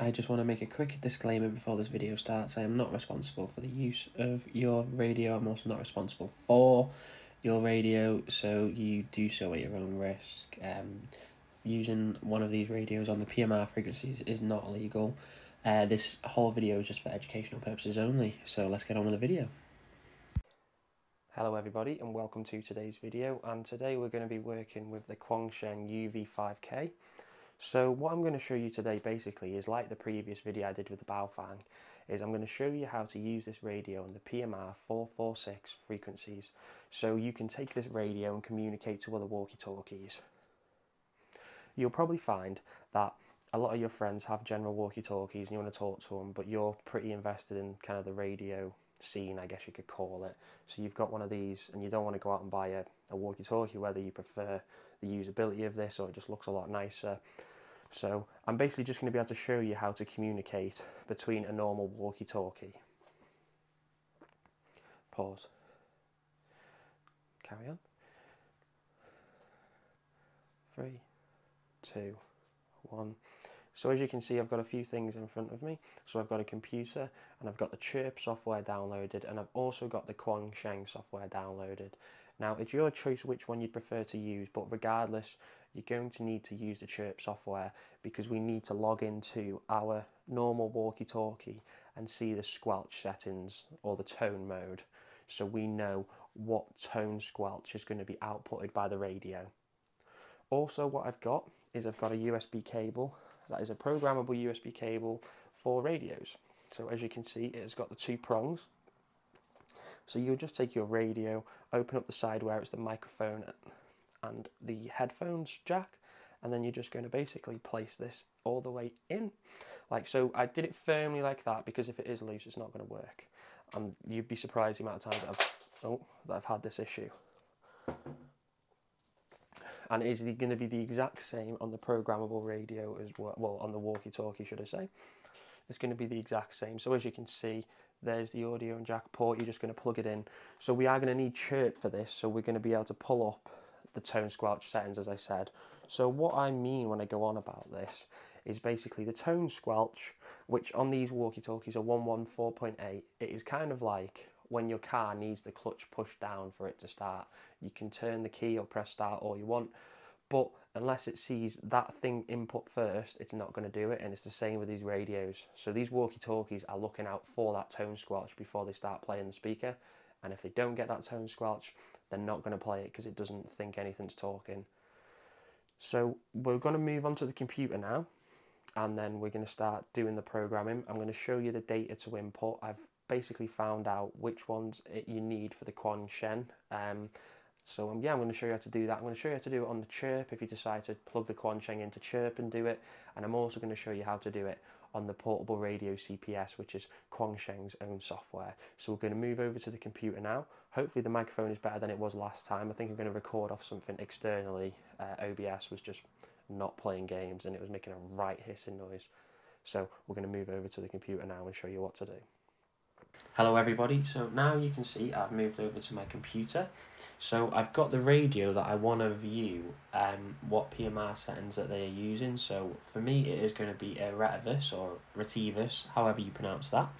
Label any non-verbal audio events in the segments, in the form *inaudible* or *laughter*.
I just want to make a quick disclaimer before this video starts. I am not responsible for the use of your radio. I'm also not responsible for your radio, so you do so at your own risk. Um, using one of these radios on the PMR frequencies is not illegal. Uh, this whole video is just for educational purposes only, so let's get on with the video. Hello everybody and welcome to today's video and today we're going to be working with the Quansheng UV5K. So what I'm going to show you today basically is like the previous video I did with the Baofeng, is I'm going to show you how to use this radio on the PMR 446 frequencies. So you can take this radio and communicate to other walkie-talkies. You'll probably find that a lot of your friends have general walkie-talkies and you want to talk to them, but you're pretty invested in kind of the radio scene, I guess you could call it. So you've got one of these and you don't want to go out and buy a, a walkie-talkie, whether you prefer the usability of this or it just looks a lot nicer. So I'm basically just going to be able to show you how to communicate between a normal walkie-talkie. Pause. Carry on. Three, two, one. So as you can see, I've got a few things in front of me. So I've got a computer and I've got the Chirp software downloaded and I've also got the Quansheng software downloaded. Now it's your choice which one you'd prefer to use, but regardless, you're going to need to use the Chirp software because we need to log into our normal walkie-talkie and see the squelch settings or the tone mode so we know what tone squelch is going to be outputted by the radio. Also what I've got is I've got a USB cable that is a programmable USB cable for radios. So as you can see it has got the two prongs so you'll just take your radio, open up the side where it's the microphone and the headphones jack, and then you're just going to basically place this all the way in. Like so, I did it firmly like that because if it is loose, it's not going to work. And you'd be surprised the amount of times that I've, oh, that I've had this issue. And it is going to be the exact same on the programmable radio as well, well on the walkie-talkie, should I say? It's going to be the exact same. So as you can see, there's the audio and jack port you're just going to plug it in so we are going to need chirp for this so we're going to be able to pull up the tone squelch settings as I said so what I mean when I go on about this is basically the tone squelch which on these walkie-talkies are 114.8 it is kind of like when your car needs the clutch pushed down for it to start you can turn the key or press start all you want but unless it sees that thing input first, it's not going to do it. And it's the same with these radios. So these walkie-talkies are looking out for that tone squelch before they start playing the speaker. And if they don't get that tone squelch, they're not going to play it because it doesn't think anything's talking. So we're going to move on to the computer now. And then we're going to start doing the programming. I'm going to show you the data to input. I've basically found out which ones you need for the Quansheng. Um, so um, yeah, I'm going to show you how to do that. I'm going to show you how to do it on the Chirp if you decide to plug the Quansheng into Chirp and do it. And I'm also going to show you how to do it on the portable radio CPS, which is Quansheng's own software. So we're going to move over to the computer now. Hopefully the microphone is better than it was last time. I think I'm going to record off something externally. Uh, OBS was just not playing games and it was making a right hissing noise. So we're going to move over to the computer now and show you what to do. Hello everybody, so now you can see I've moved over to my computer. So I've got the radio that I want to view um, what PMR settings that they are using. So for me it is going to be a Retevis or Retevis, however you pronounce that.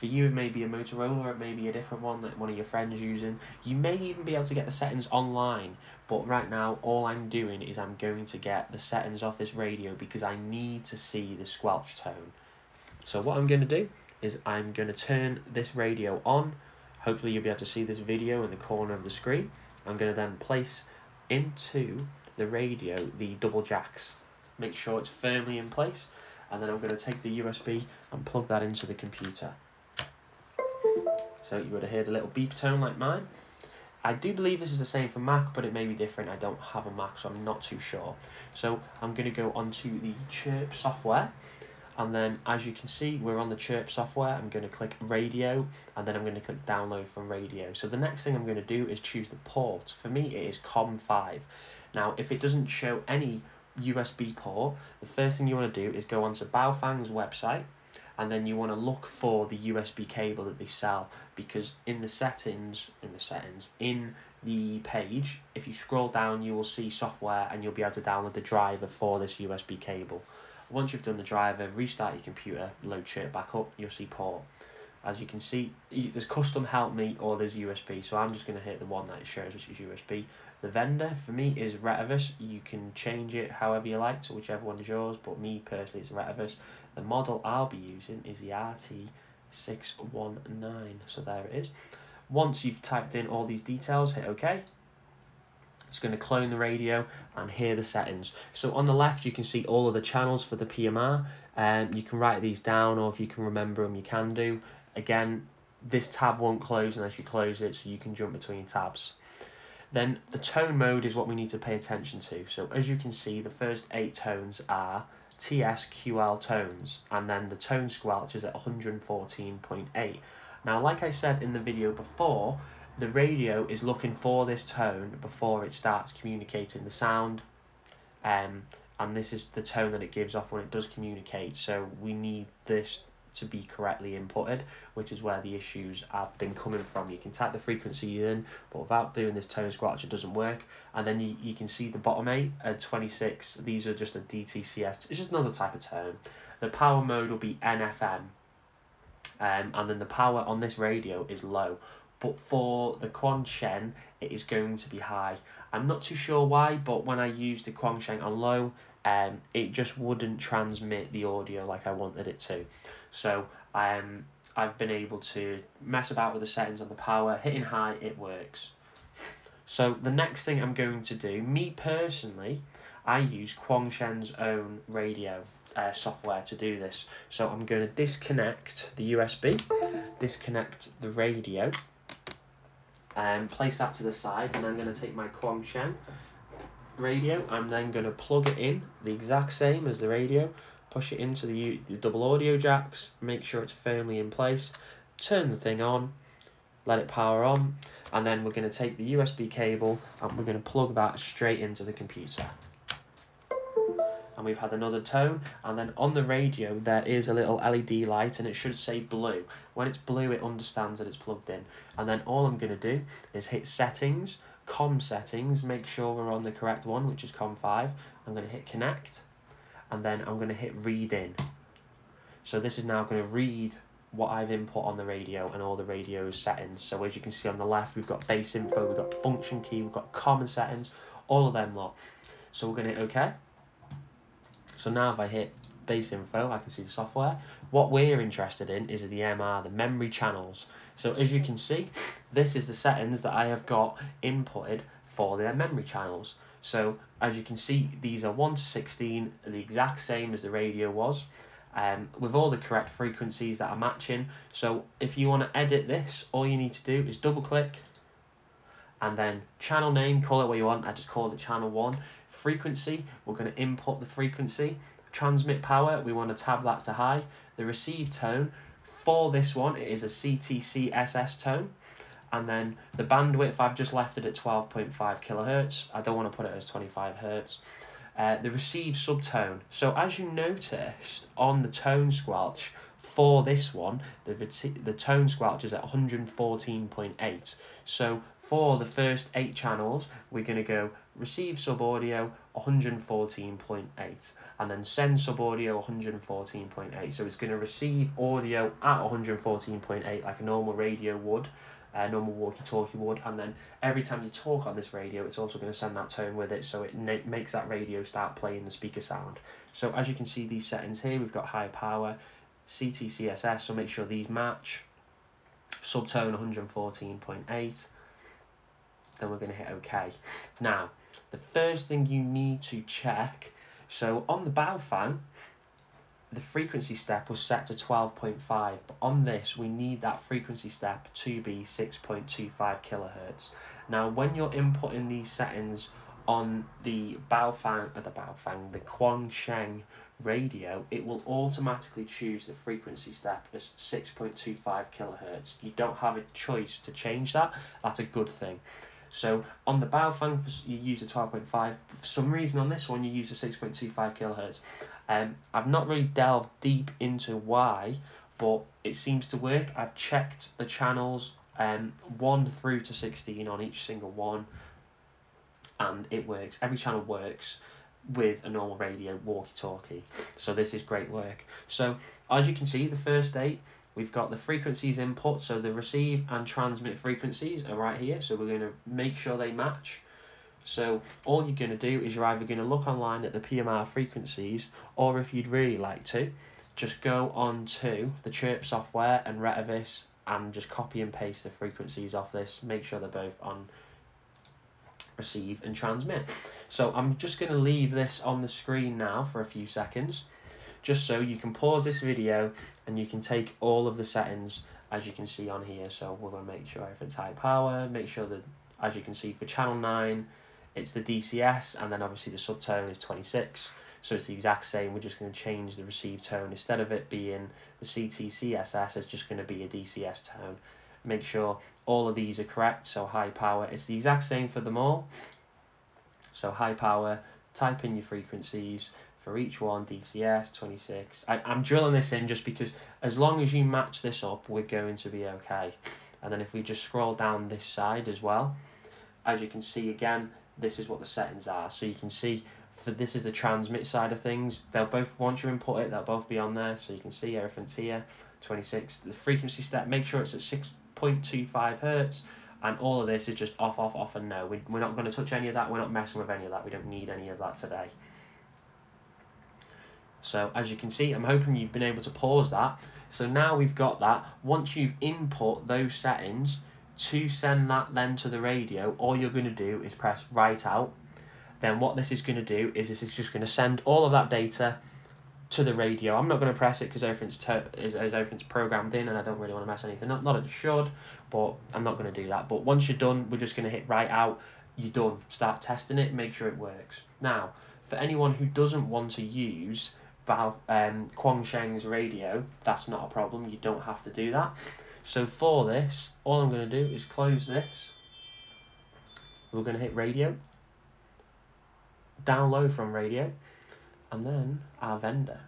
For you it may be a Motorola or it may be a different one that one of your friends using. You may even be able to get the settings online, but right now all I'm doing is I'm going to get the settings off this radio because I need to see the squelch tone. So what I'm going to do is I'm going to turn this radio on. Hopefully you'll be able to see this video in the corner of the screen. I'm going to then place into the radio the double jacks. Make sure it's firmly in place and then I'm going to take the USB and plug that into the computer. So you would have heard a little beep tone like mine. I do believe this is the same for Mac, but it may be different. I don't have a Mac, so I'm not too sure. So I'm going to go onto the Chirp software and then as you can see we're on the chirp software i'm going to click radio and then i'm going to click download from radio so the next thing i'm going to do is choose the port for me it is com5 now if it doesn't show any usb port the first thing you want to do is go onto baofeng's website and then you want to look for the usb cable that they sell because in the settings in the settings in the page if you scroll down you will see software and you'll be able to download the driver for this usb cable Once you've done the driver, restart your computer, load Chirp back up, you'll see port. As you can see, there's custom help me or there's USB, so I'm just going to hit the one that it shows, which is USB. The vendor, for me, is Retevis. You can change it however you like to whichever one is yours, but me personally, it's Retevis. The model I'll be using is the RT619, so there it is. Once you've typed in all these details, hit OK. It's going to clone the radio and hear the settings. So on the left, you can see all of the channels for the PMR. Um, you can write these down, or if you can remember them, you can do. Again, this tab won't close unless you close it, so you can jump between tabs. Then the tone mode is what we need to pay attention to. So as you can see, the first eight tones are TSQL tones, and then the tone squelch is at 114.8. Now, like I said in the video before, the radio is looking for this tone before it starts communicating the sound. Um, and this is the tone that it gives off when it does communicate. So we need this to be correctly inputted, which is where the issues have been coming from. You can type the frequency in, but without doing this tone squelch, it doesn't work. And then you, you can see the bottom eight at 26, these are just a DTCS, it's just another type of tone. The power mode will be NFM, um, and then the power on this radio is low. But for the Quansheng, it is going to be high. I'm not too sure why, but when I use the Quansheng on low, um, it just wouldn't transmit the audio like I wanted it to. So um, I've been able to mess about with the settings on the power, hitting high, it works. So the next thing I'm going to do, me personally, I use Quansheng's own radio uh, software to do this. So I'm going to disconnect the USB, disconnect the radio, and place that to the side, and I'm going to take my Quansheng radio. I'm then going to plug it in the exact same as the radio, push it into the, the double audio jacks, make sure it's firmly in place, turn the thing on, let it power on, and then we're going to take the USB cable and we're going to plug that straight into the computer. And we've had another tone, and then on the radio there is a little LED light and it should say blue. When it's blue it understands that it's plugged in. And then all I'm going to do is hit settings, com settings, make sure we're on the correct one, which is com 5. I'm going to hit connect, and then I'm going to hit read in. So this is now going to read what I've input on the radio and all the radio settings. So as you can see on the left, we've got base info, we've got function key, we've got common settings, all of them lot. So we're going to hit OK. So now if I hit base info, I can see the software. What we're interested in is the MR, the memory channels. So as you can see, this is the settings that I have got inputted for their memory channels. So as you can see, these are 1 to 16, the exact same as the radio was, um, with all the correct frequencies that are matching. So if you want to edit this, all you need to do is double click, and then channel name, call it what you want, I just call it channel 1. Frequency, we're going to input the frequency. Transmit power, we want to tab that to high. The receive tone, for this one, it is a CTC SS tone. And then the bandwidth, I've just left it at 12.5 kilohertz. I don't want to put it as 25 hertz. Uh, the receive subtone. So as you noticed on the tone squelch, for this one, the, the tone squelch is at 114.8. So for the first eight channels, we're going to go receive sub audio 114.8 and then send sub audio 114.8 so it's going to receive audio at 114.8 like a normal radio would a normal walkie-talkie would and then every time you talk on this radio it's also going to send that tone with it so it makes that radio start playing the speaker sound. So as you can see these settings here we've got high power CTCSS so make sure these match. Subtone 114.8 then we're going to hit OK now the first thing you need to check, so on the Baofeng, the frequency step was set to 12.5, but on this we need that frequency step to be 6.25 kilohertz. Now when you're inputting these settings on the Baofeng, uh, the Baofeng, the Quansheng radio, it will automatically choose the frequency step as 6.25 kilohertz. You don't have a choice to change that. That's a good thing. So on the Baofeng, you use a 12.5. For some reason on this one, you use a 6.25 kilohertz. Um, I've not really delved deep into why, but it seems to work. I've checked the channels um, 1 through to 16 on each single one, and it works. Every channel works. with a normal radio walkie-talkie. So this is great work. So as you can see, the first eight, we've got the frequencies input, so the receive and transmit frequencies are right here. So we're going to make sure they match. So all you're going to do is you're either going to look online at the PMR frequencies, or if you'd really like to, just go on to the Chirp software and Retevis and just copy and paste the frequencies off this. Make sure they're both on receive and transmit. So I'm just going to leave this on the screen now for a few seconds, just so you can pause this video and you can take all of the settings as you can see on here. So we're going to make sure everything's high power, make sure that, as you can see for channel 9, it's the DCS, and then obviously the subtone is 26. So it's the exact same, we're just going to change the receive tone. Instead of it being the CTCSS, it's just going to be a DCS tone. Make sure all of these are correct, so high power. It's the exact same for them all. So high power, type in your frequencies for each one, DCS, 26. I, I'm drilling this in just because as long as you match this up, we're going to be okay. And then if we just scroll down this side as well, as you can see again, this is what the settings are. So you can see for this is the transmit side of things. They'll both, once you input it, they'll both be on there. So you can see everything's here, 26. The frequency step, make sure it's at 6.25 hertz. And all of this is just off, off, off, and no. We, we're not going to touch any of that. We're not messing with any of that. We don't need any of that today. So as you can see, I'm hoping you've been able to pause that. So now we've got that. Once you've input those settings to send that then to the radio, all you're going to do is press write out then what this is going to do is this is just going to send all of that data to the radio. I'm not going to press it because everything's is, is everything's programmed in and I don't really want to mess anything up. Not that it should, but I'm not going to do that. But once you're done, we're just going to hit write out. You're done. Start testing it. Make sure it works. Now, for anyone who doesn't want to use Bao, um, Quansheng's radio, that's not a problem. You don't have to do that. So for this, all I'm going to do is close this. We're going to hit radio download from radio, and then our vendor.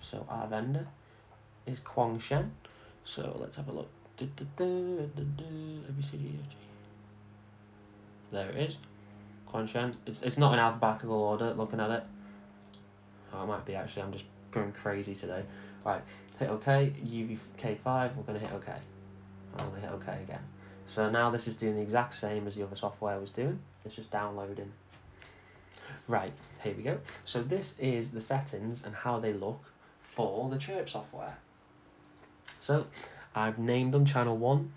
So our vendor is Quansheng. So let's have a look. There it is. Quansheng. It's, it's not in alphabetical order looking at it. Oh, it might be actually. I'm just going crazy today. Right, hit OK. UVK5. We're going to hit OK. I'm going to hit OK again. So now this is doing the exact same as the other software was doing. It's just downloading Right, here we go. So this is the settings and how they look for the Chirp software. So I've named them channel 1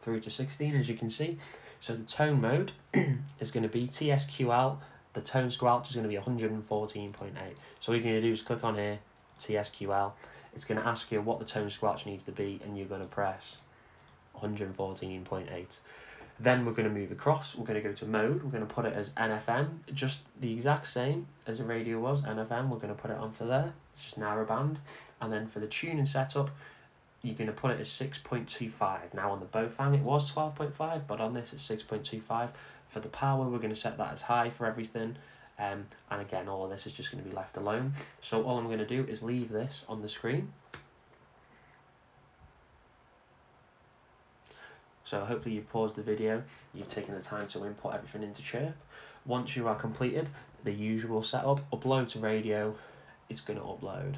through to 16 as you can see. So the tone mode *clears throat* is going to be TSQL. The tone squelch is going to be 114.8. So what you're going to do is click on here, TSQL. It's going to ask you what the tone squelch needs to be and you're going to press 114.8. Then we're going to move across, we're going to go to mode, we're going to put it as NFM, just the exact same as the radio was, NFM, we're going to put it onto there, it's just narrowband. And then for the tuning setup, you're going to put it as 6.25. Now on the Baofeng it was 12.5, but on this it's 6.25. For the power, we're going to set that as high for everything. Um, and again, all of this is just going to be left alone. So all I'm going to do is leave this on the screen. So hopefully you've paused the video, you've taken the time to input everything into Chirp. Once you are completed, the usual setup, upload to radio, it's going to upload.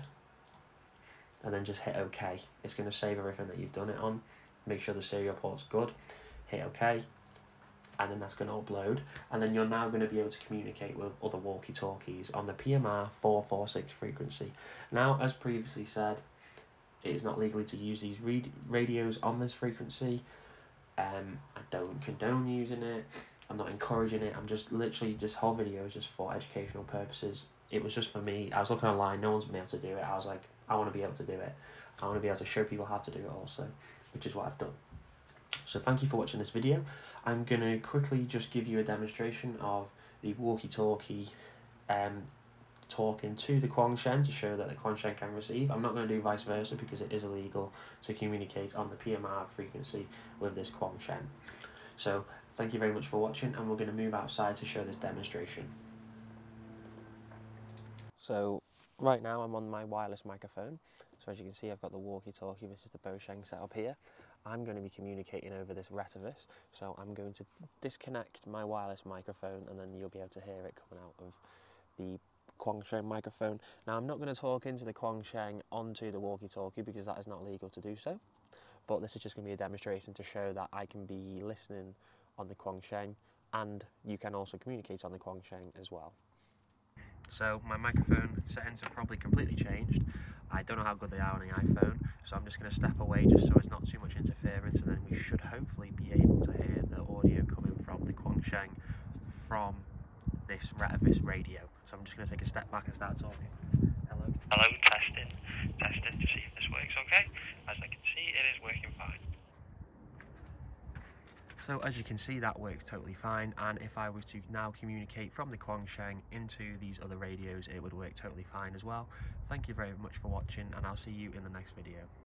And then just hit OK. It's going to save everything that you've done it on. Make sure the serial port's good. Hit OK. And then that's going to upload. And then you're now going to be able to communicate with other walkie-talkies on the PMR 446 frequency. Now, as previously said, it is not legally to use these radios on this frequency. Um, I don't condone using it. I'm not encouraging it. I'm just literally just whole video is just for educational purposes. It was just for me. I was looking online. No one's been able to do it. I was like, I want to be able to do it. I want to be able to show people how to do it also, which is what I've done. So thank you for watching this video. I'm going to quickly just give you a demonstration of the walkie-talkie um, talking to the Quansheng to show that the Quansheng can receive. I'm not going to do vice versa because it is illegal to communicate on the PMR frequency with this Quansheng. So thank you very much for watching and we're going to move outside to show this demonstration. So right now I'm on my wireless microphone. So as you can see I've got the walkie-talkie, this is the Baosheng setup here. I'm going to be communicating over this Retevis, so I'm going to disconnect my wireless microphone and then you'll be able to hear it coming out of the Quansheng microphone. Now I'm not going to talk into the Quansheng onto the walkie-talkie because that is not legal to do so. But this is just going to be a demonstration to show that I can be listening on the Quansheng and you can also communicate on the Quansheng as well. So my microphone settings have probably completely changed. I don't know how good they are on the iPhone, so I'm just going to step away just so it's not too much interference and then we should hopefully be able to hear the audio coming from the Quansheng from this Retevis radio. So I'm just going to take a step back and start talking. Hello. Hello, testing. Testing to see if this works okay. As I can see, it is working fine. So as you can see that works totally fine and if I was to now communicate from the Quansheng into these other radios it would work totally fine as well. Thank you very much for watching and I'll see you in the next video.